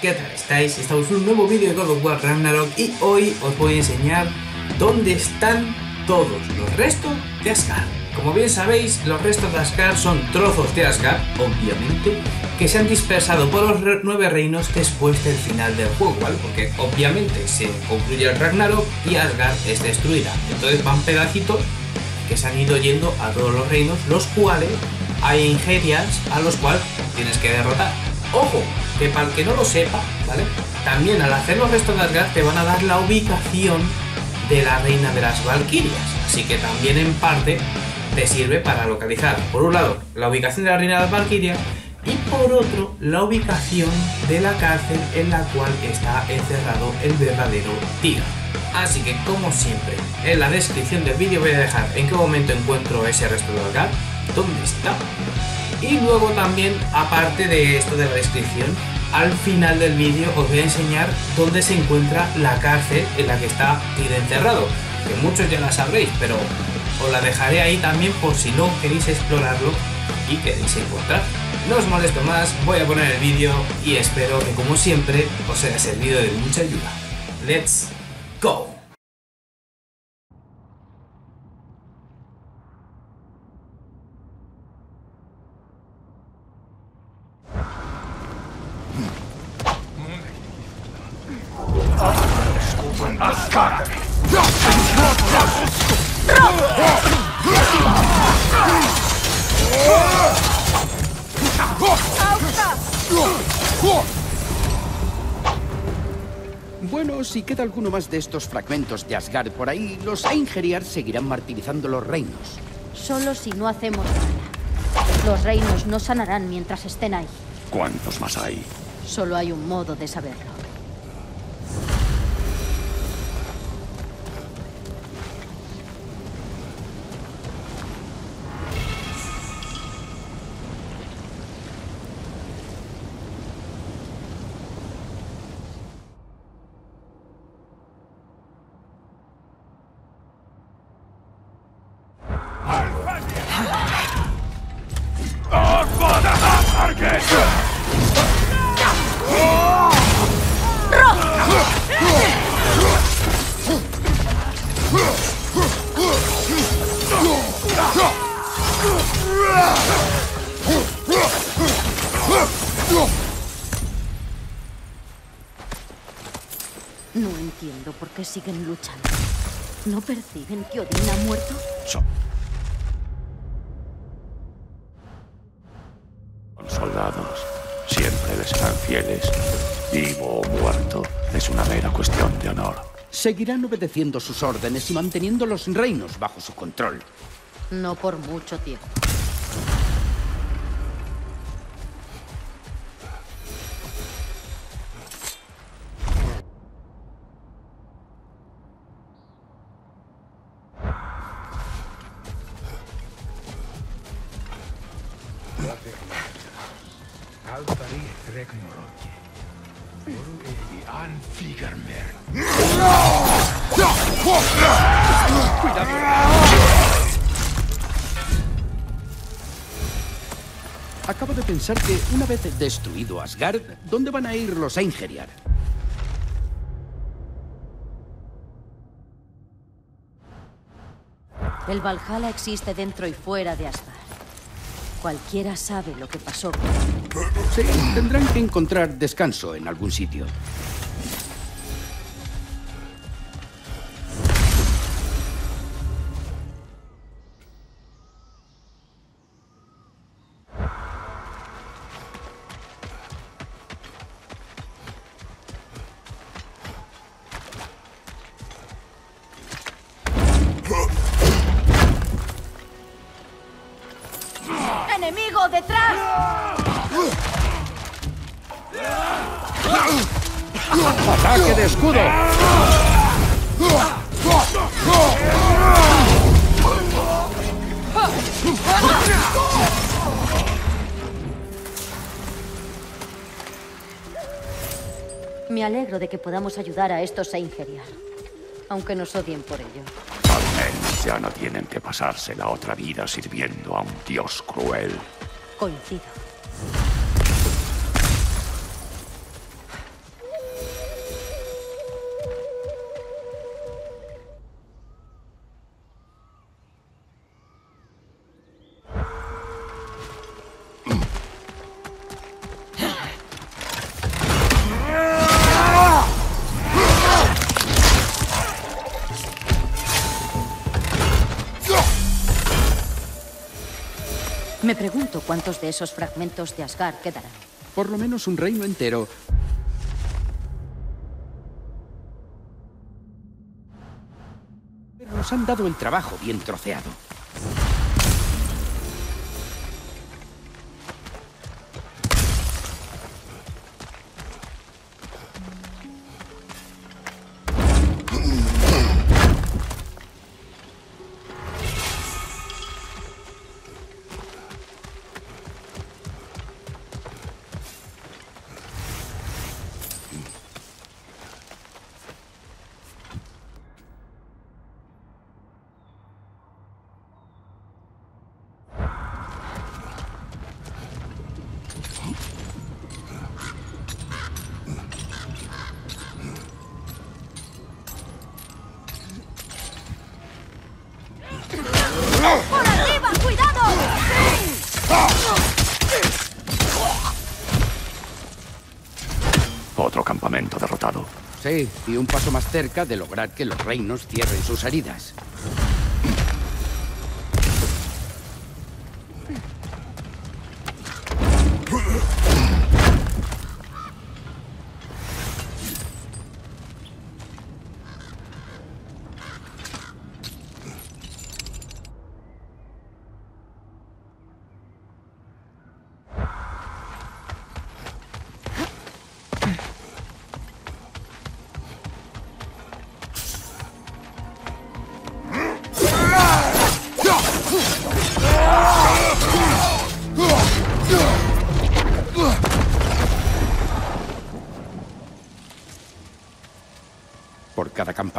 ¿qué tal estáis? Estamos en un nuevo vídeo de God of War Ragnarok y hoy os voy a enseñar dónde están todos los restos de Asgard. Como bien sabéis, los restos de Asgard son trozos de Asgard, obviamente, que se han dispersado por los nueve reinos después del final del juego, ¿vale? Porque obviamente se concluye el Ragnarok y Asgard es destruida. Entonces van pedacitos que se han ido yendo a todos los reinos, los cuales hay ingerias a los cuales tienes que derrotar. Ojo, que para el que no lo sepa, ¿vale? También al hacer los restos de Asgard te van a dar la ubicación de la reina de las Valquirias. Así que también en parte te sirve para localizar, por un lado, la ubicación de la reina de las Valquirias y por otro, la ubicación de la cárcel en la cual está encerrado el verdadero tigre. Así que como siempre, en la descripción del vídeo voy a dejar en qué momento encuentro ese resto de Asgard, dónde está. Y luego también, aparte de esto de la descripción, al final del vídeo os voy a enseñar dónde se encuentra la cárcel en la que está Tyr encerrado. Que muchos ya la sabréis, pero os la dejaré ahí también por si no queréis explorarlo y queréis encontrar. No os molesto más, voy a poner el vídeo y espero que como siempre os haya servido de mucha ayuda. Let's go! Bueno, si queda alguno más de estos fragmentos de Asgard por ahí, los Eingeriar seguirán martirizando los reinos. Solo si no hacemos nada. Los reinos no sanarán mientras estén ahí. ¿Cuántos más hay? Solo hay un modo de saberlo. Qué siguen luchando. ¿No perciben que Odín ha muerto? Son soldados. Siempre les serán fieles. Vivo o muerto, es una mera cuestión de honor. Seguirán obedeciendo sus órdenes y manteniendo los reinos bajo su control. No por mucho tiempo. Ei anfigarmer. Acabo de pensar que, una vez destruido Asgard, ¿dónde van a ir los Eingeriar? El Valhalla existe dentro y fuera de Asgard. Cualquiera sabe lo que pasó. Tendrán que encontrar descanso en algún sitio. ¡Enemigo detrás! ¡Ataque de escudo! Me alegro de que podamos ayudar a estos Eingeriar. Aunque nos odien por ello. Al menos ya no tienen que pasarse la otra vida sirviendo a un dios cruel. Coincido. Me pregunto cuántos de esos fragmentos de Asgard quedarán. Por lo menos un reino entero. Pero nos han dado el trabajo bien troceado. Y un paso más cerca de lograr que los reinos cierren sus heridas.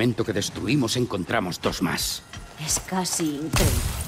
Campamento que destruimos encontramos dos más. Es casi increíble.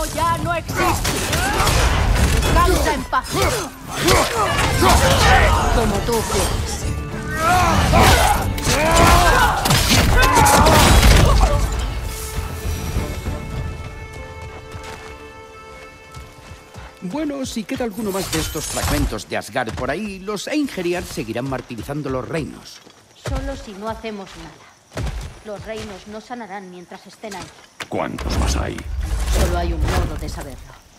Amo ya no existe. Descansa en paz. Como tú quieras. Bueno, si queda alguno más de estos fragmentos de Asgard por ahí, los Eingeriar seguirán martirizando los reinos. Solo si no hacemos nada. Los reinos no sanarán mientras estén ahí. ¿Cuántos más hay? Solo hay un modo de saberlo.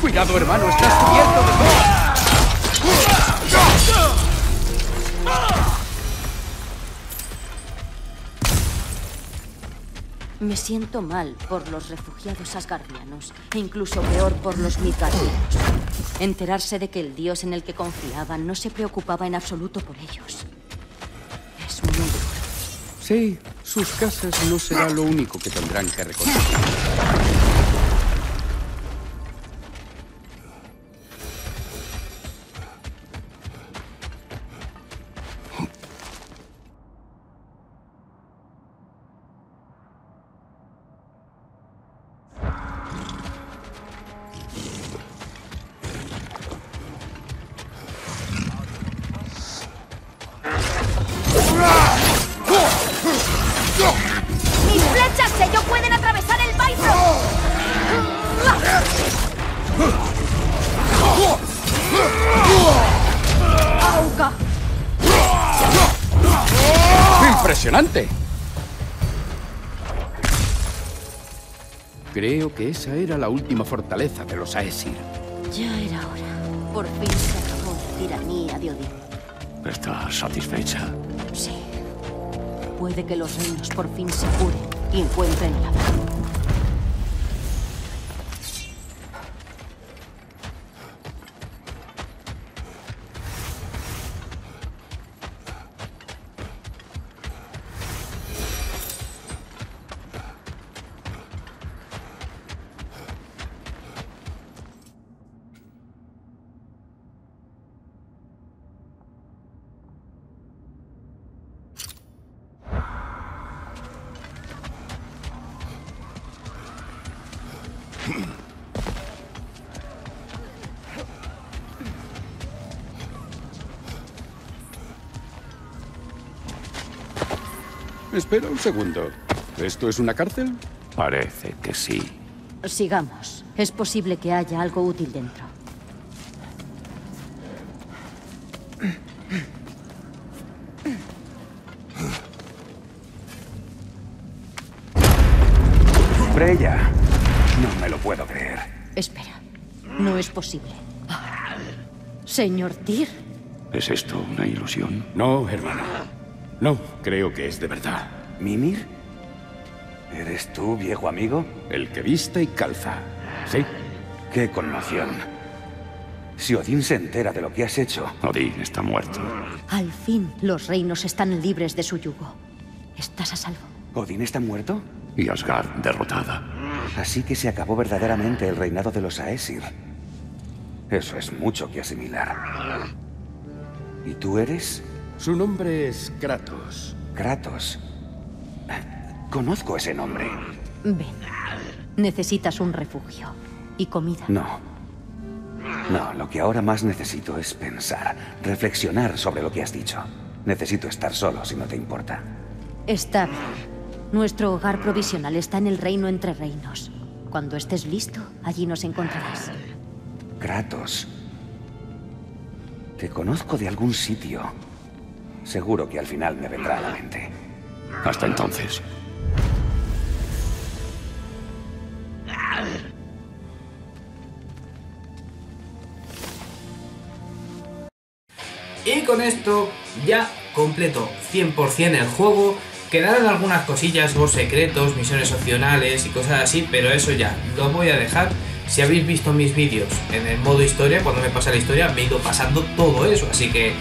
¡Cuidado, hermano! ¡Estás cubierto de todo! Me siento mal por los refugiados asgardianos e incluso peor por los midgardianos. Enterarse de que el dios en el que confiaban no se preocupaba en absoluto por ellos. Es muy duro. Sí, sus casas no será lo único que tendrán que reconstruir. Creo que esa era la última fortaleza de los Aesir. Ya era hora. Por fin se acabó la tiranía de Odín. ¿Estás satisfecha? Sí. Puede que los reinos por fin se curen y encuentren la paz. Espera un segundo. ¿Esto es una cárcel? Parece que sí. Sigamos. Es posible que haya algo útil dentro. Freya. No me lo puedo creer. Espera. No es posible. Señor Tyr. ¿Es esto una ilusión? No, hermano. No, creo que es de verdad. ¿Mimir? ¿Eres tú, viejo amigo? El que viste y calza. Sí. ¡Qué conmoción! Si Odín se entera de lo que has hecho, Odín está muerto. Al fin los reinos están libres de su yugo. Estás a salvo. ¿Odín está muerto? Y Asgard derrotada. Así que se acabó verdaderamente el reinado de los Aesir. Eso es mucho que asimilar. ¿Y tú eres? Su nombre es Kratos. Kratos. Conozco ese nombre. Ven. Necesitas un refugio. Y comida. No. No, lo que ahora más necesito es pensar, reflexionar sobre lo que has dicho. Necesito estar solo, si no te importa. Está bien. Nuestro hogar provisional está en el reino entre reinos. Cuando estés listo, allí nos encontrarás. Kratos. Te conozco de algún sitio. Seguro que al final me vendrá a la mente. Hasta entonces. Y con esto ya completo 100% el juego. Quedaron algunas cosillas o secretos, misiones opcionales y cosas así, pero eso ya lo voy a dejar. Si habéis visto mis vídeos en el modo historia, cuando me pasa la historia, me he ido pasando todo eso, así que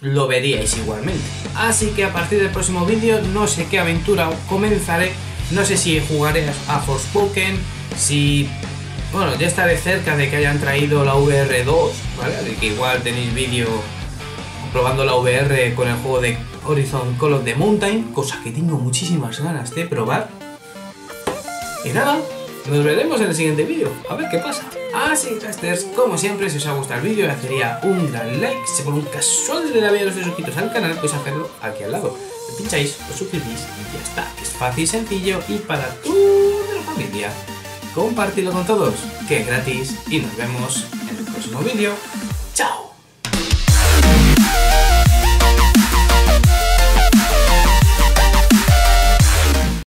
lo veríais igualmente. Así que a partir del próximo vídeo, no sé qué aventura comenzaré. No sé si jugaré a Forspoken, si... Bueno, ya estaré cerca de que hayan traído la VR2, ¿vale? Así que igual tenéis vídeo probando la VR con el juego de Horizon Call of the Mountain, cosa que tengo muchísimas ganas de probar. Y nada, nos veremos en el siguiente vídeo, a ver qué pasa. Así, casters, como siempre, si os ha gustado el vídeo, le hacería un gran like. Si por un casual de la vida os estáis suscritos al canal, podéis hacerlo aquí al lado. Le pincháis, os suscribís y ya está. Es fácil, sencillo y para toda la familia. Compartidlo con todos, que es gratis y nos vemos en el próximo vídeo. ¡Chao!